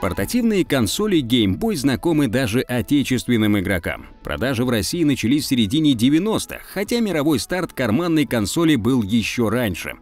Портативные консоли Game Boy знакомы даже отечественным игрокам. Продажи в России начались в середине 90-х, хотя мировой старт карманной консоли был еще раньше.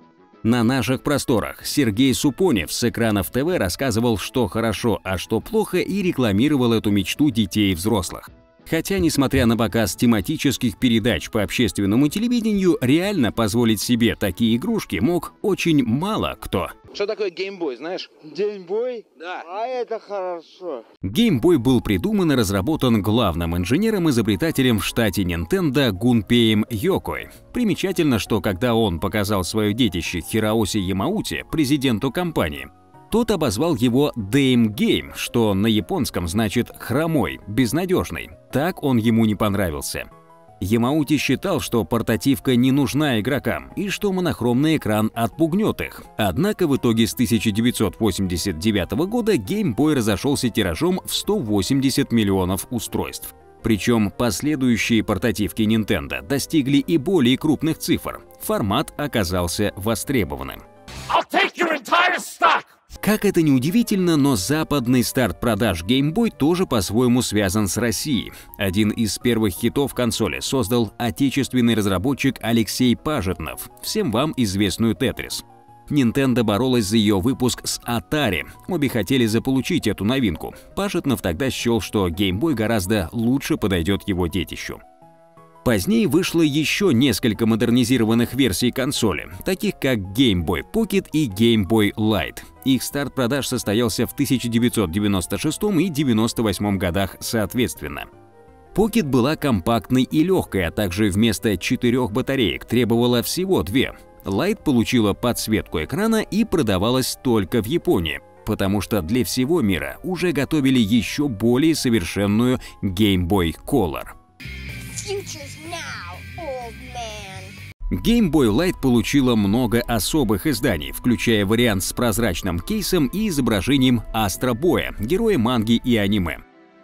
На наших просторах Сергей Супонев с экранов ТВ рассказывал, что хорошо, а что плохо, и рекламировал эту мечту детей и взрослых. Хотя, несмотря на показ тематических передач по общественному телевидению, реально позволить себе такие игрушки мог очень мало кто. Что такое геймбой, знаешь? Геймбой? Да. А это хорошо. Геймбой был придуман и разработан главным инженером-изобретателем в штате Nintendo Гунпеем Йокой. Примечательно, что когда он показал свое детище Хираоси Ямаути, президенту компании, тот обозвал его Dame Game, что на японском значит «хромой», «безнадежный». Так он ему не понравился. Ямаути считал, что портативка не нужна игрокам и что монохромный экран отпугнет их. Однако в итоге с 1989 года Game Boy разошелся тиражом в 180 миллионов устройств. Причем последующие портативки Nintendo достигли и более крупных цифр. Формат оказался востребованным. Как это ни удивительно, но западный старт продаж Game Boy тоже по-своему связан с Россией. Один из первых хитов консоли создал отечественный разработчик Алексей Пажетнов, всем вам известную Tetris. Nintendo боролась за ее выпуск с Atari. Обе хотели заполучить эту новинку. Пажетнов тогда счел, что Game Boy гораздо лучше подойдет его детищу. Позднее вышло еще несколько модернизированных версий консоли, таких как Game Boy Pocket и Game Boy Light. Их старт продаж состоялся в 1996 и 1998 годах соответственно. Pocket была компактной и легкой, а также вместо четырех батареек требовала всего две. Light получила подсветку экрана и продавалась только в Японии, потому что для всего мира уже готовили еще более совершенную Game Boy Color. Game Boy Light получила много особых изданий, включая вариант с прозрачным кейсом и изображением Астро Боя, героя манги и аниме.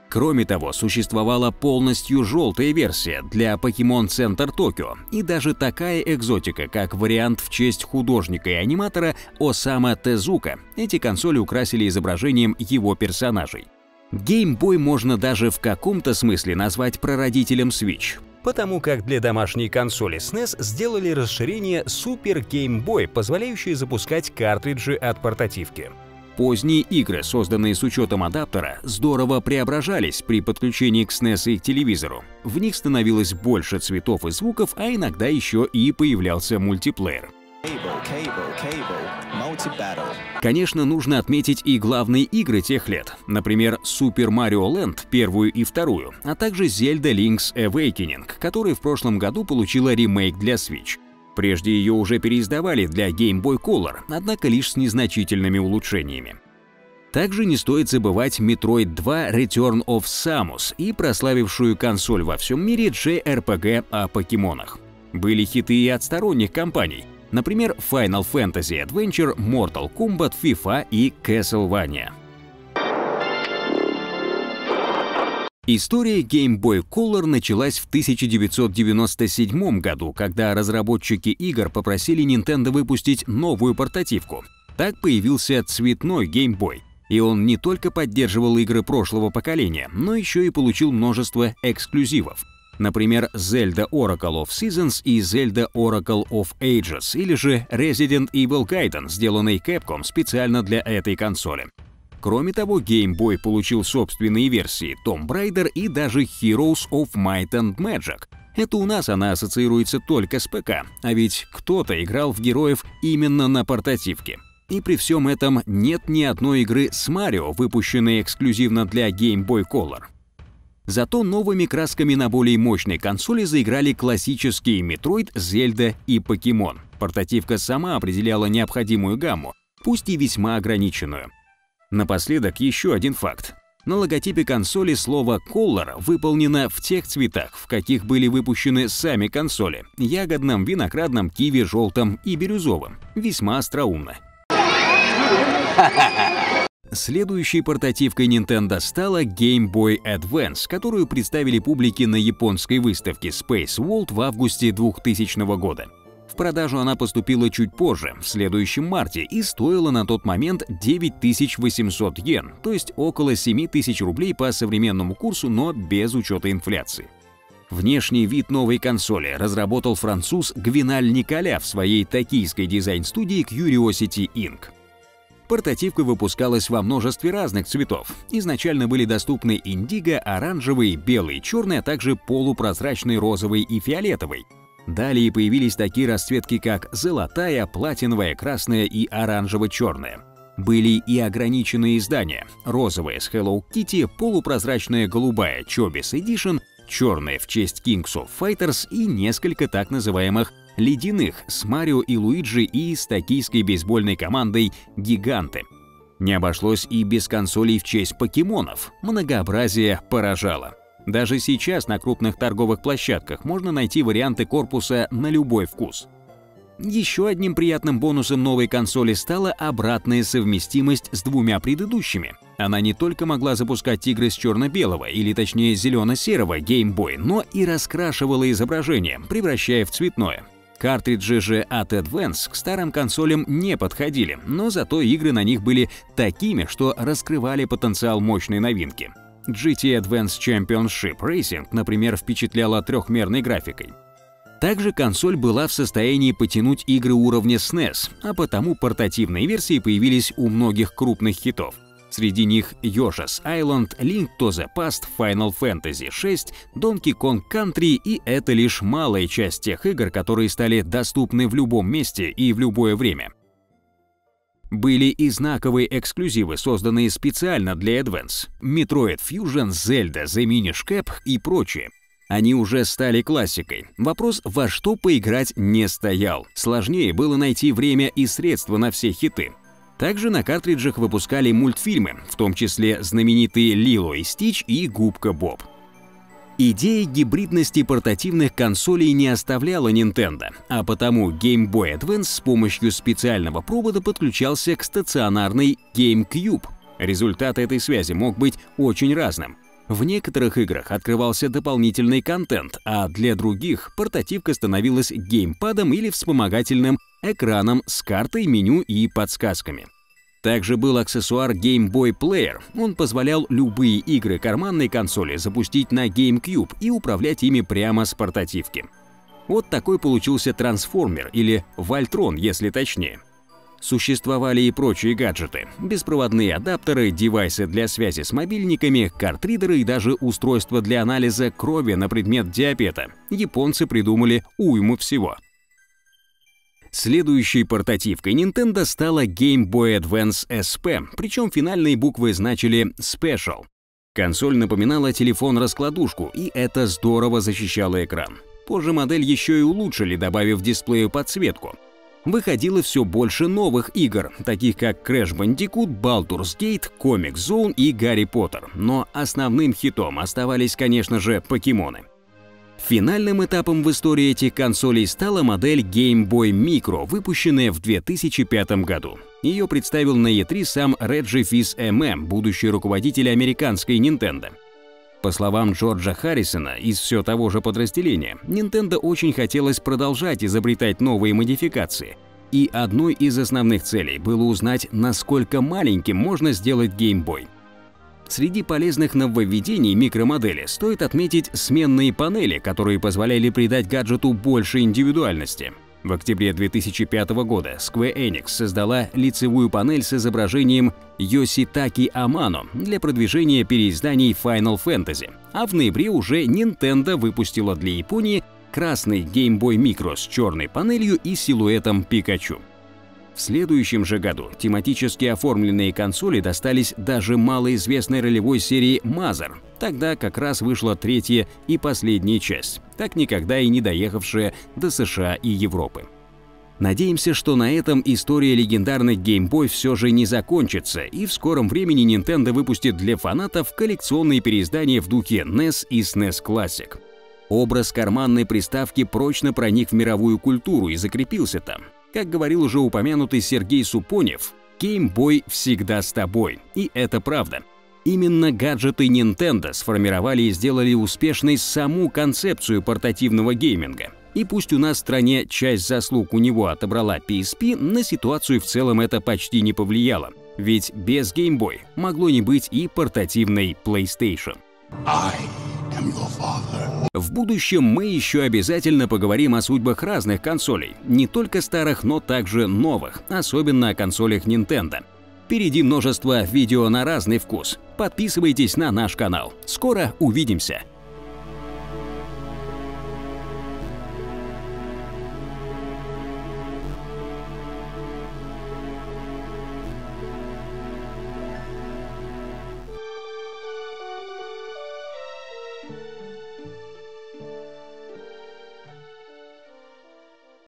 Кроме того, существовала полностью желтая версия для Pokemon Center Tokyo и даже такая экзотика, как вариант в честь художника и аниматора Осама Тезука. Эти консоли украсили изображением его персонажей. Boy можно даже в каком-то смысле назвать прародителем Switch, потому как для домашней консоли SNES сделали расширение Super Game Boy, позволяющее запускать картриджи от портативки. Поздние игры, созданные с учетом адаптера, здорово преображались при подключении к SNES и к телевизору. В них становилось больше цветов и звуков, а иногда еще и появлялся мультиплеер. Конечно, нужно отметить и главные игры тех лет, например, Super Mario Land первую и вторую, а также Zelda Link's Awakening, которая в прошлом году получила ремейк для Switch. Прежде ее уже переиздавали для Game Boy Color, однако лишь с незначительными улучшениями. Также не стоит забывать Metroid 2 Return of Samus и прославившую консоль во всем мире JRPG о покемонах. Были хиты и от сторонних компаний, Например, Final Fantasy Adventure, Mortal Kombat, FIFA и Castlevania. История Game Boy Color началась в 1997 году, когда разработчики игр попросили Nintendo выпустить новую портативку. Так появился цветной Game Boy, и он не только поддерживал игры прошлого поколения, но еще и получил множество эксклюзивов. Например, Zelda Oracle of Seasons и Zelda Oracle of Ages, или же Resident Evil Gaiden, сделанный Capcom специально для этой консоли. Кроме того, Game Boy получил собственные версии Tomb Raider и даже Heroes of Might and Magic. Это у нас она ассоциируется только с ПК, а ведь кто-то играл в героев именно на портативке. И при всем этом нет ни одной игры с Марио, выпущенной эксклюзивно для Game Boy Color. Зато новыми красками на более мощной консоли заиграли классические Metroid, Zelda и Покемон. Портативка сама определяла необходимую гамму, пусть и весьма ограниченную. Напоследок еще один факт. На логотипе консоли слово «Color» выполнено в тех цветах, в каких были выпущены сами консоли – ягодном, виноградном, киви, желтом и бирюзовым. Весьма остроумно. Следующей портативкой Nintendo стала Game Boy Advance, которую представили публике на японской выставке Space World в августе 2000 года. В продажу она поступила чуть позже, в следующем марте, и стоила на тот момент 9800 йен, то есть около 7000 рублей по современному курсу, но без учета инфляции. Внешний вид новой консоли разработал француз Гвиналь Николя в своей токийской дизайн-студии Curiosity Inc. Портативка выпускалась во множестве разных цветов. Изначально были доступны индиго, оранжевый, белый, черный, а также полупрозрачный розовый и фиолетовый. Далее появились такие расцветки, как золотая, платиновая, красная и оранжево-черная. Были и ограниченные издания – розовая с Hello Kitty, полупрозрачная голубая Chobis Edition, черная в честь Kings of Fighters и несколько так называемых ледяных с Марио и Луиджи и с токийской бейсбольной командой «Гиганты». Не обошлось и без консолей в честь покемонов. Многообразие поражало. Даже сейчас на крупных торговых площадках можно найти варианты корпуса на любой вкус. Еще одним приятным бонусом новой консоли стала обратная совместимость с двумя предыдущими. Она не только могла запускать игры с черно-белого, или точнее зелено-серого Game Boy, но и раскрашивала изображение, превращая в цветное. Картриджи же от Advance к старым консолям не подходили, но зато игры на них были такими, что раскрывали потенциал мощной новинки. GT Advance Championship Racing, например, впечатляла трехмерной графикой. Также консоль была в состоянии потянуть игры уровня SNES, а потому портативные версии появились у многих крупных хитов. Среди них Yoshi's Island, Link to the Past, Final Fantasy VI, Donkey Kong Country и это лишь малая часть тех игр, которые стали доступны в любом месте и в любое время. Были и знаковые эксклюзивы, созданные специально для Advance – Metroid Fusion, Zelda, The Minish Cap и прочее. Они уже стали классикой. Вопрос, во что поиграть, не стоял. Сложнее было найти время и средства на все хиты. Также на картриджах выпускали мультфильмы, в том числе знаменитые «Лило и Стич» и «Губка Боб». Идея гибридности портативных консолей не оставляла Nintendo, а потому Game Boy Advance с помощью специального провода подключался к стационарной GameCube. Результат этой связи мог быть очень разным. В некоторых играх открывался дополнительный контент, а для других портативка становилась геймпадом или вспомогательным экраном с картой, меню и подсказками. Также был аксессуар Game Boy Player. Он позволял любые игры карманной консоли запустить на GameCube и управлять ими прямо с портативки. Вот такой получился трансформер или Вольтрон, если точнее. Существовали и прочие гаджеты – беспроводные адаптеры, девайсы для связи с мобильниками, картридеры и даже устройства для анализа крови на предмет диабета. Японцы придумали уйму всего. Следующей портативкой Nintendo стала Game Boy Advance SP, причем финальные буквы значили Special. Консоль напоминала телефон-раскладушку, и это здорово защищало экран. Позже модель еще и улучшили, добавив дисплею подсветку. Выходило все больше новых игр, таких как Crash Bandicoot, Baldur's Gate, Comic Zone и Гарри Поттер, но основным хитом оставались, конечно же, покемоны. Финальным этапом в истории этих консолей стала модель Game Boy Micro, выпущенная в 2005 году. Ее представил на E3 сам Реджи Фис ММ, будущий руководитель американской Nintendo. По словам Джорджа Харрисона из все того же подразделения, Nintendo очень хотелось продолжать изобретать новые модификации. И одной из основных целей было узнать, насколько маленьким можно сделать Game Boy – Среди полезных нововведений микромодели стоит отметить сменные панели, которые позволяли придать гаджету больше индивидуальности. В октябре 2005 года Square Enix создала лицевую панель с изображением Йоситаки Амано для продвижения переизданий Final Fantasy, а в ноябре уже Nintendo выпустила для Японии красный Game Boy Micro с черной панелью и силуэтом Пикачу. В следующем же году тематически оформленные консоли достались даже малоизвестной ролевой серии Mother. Тогда как раз вышла третья и последняя часть, так никогда и не доехавшая до США и Европы. Надеемся, что на этом история легендарных Game Boy все же не закончится, и в скором времени Nintendo выпустит для фанатов коллекционные переиздания в духе NES и SNES Classic. Образ карманной приставки прочно проник в мировую культуру и закрепился там. Как говорил уже упомянутый Сергей Супонев, Boy всегда с тобой, и это правда. Именно гаджеты Nintendo сформировали и сделали успешной саму концепцию портативного гейминга. И пусть у нас в стране часть заслуг у него отобрала PSP, на ситуацию в целом это почти не повлияло. Ведь без Game Boy могло не быть и портативной PlayStation. I am your father. В будущем мы еще обязательно поговорим о судьбах разных консолей, не только старых, но также новых, особенно о консолях Nintendo. Впереди множество видео на разный вкус. Подписывайтесь на наш канал. Скоро увидимся!